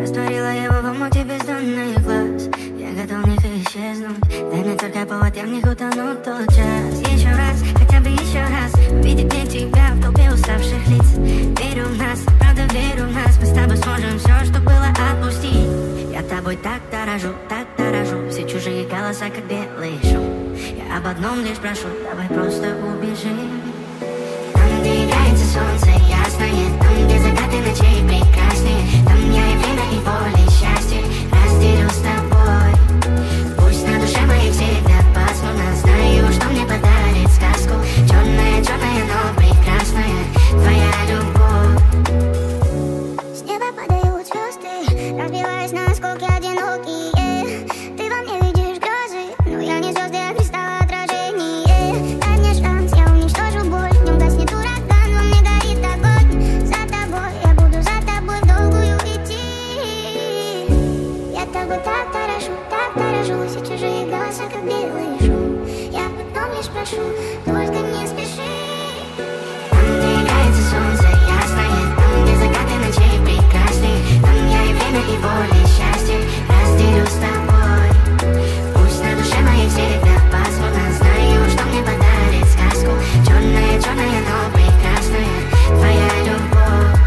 Растворила его в омуте бездонных глаз. Я готов в них исчезнуть. Дай мне только повод, я в них утону тот час. Еще раз, хотя бы еще раз. Увидеть мне тебя в толпе уставших лиц. Верю в нас, правда верю в нас. Мы с тобой сможем все, что было отпустить. Я тобой так дорожу, так дорожу. Все чужие голоса, как белый шум. Я об одном лишь прошу, давай просто убежим. Там, где играется солнце ясное голоса, как белый шум. Я потом лишь прошу, только не спеши. Там, где играется солнце ясное Там, где закаты ночей прекрасные Там я и время, и боль, и счастье. Разделю с тобой. Пусть на душе моей всегда пасмурно. Знаю, что мне подарит сказку. Черная, черная, но прекрасная. Твоя любовь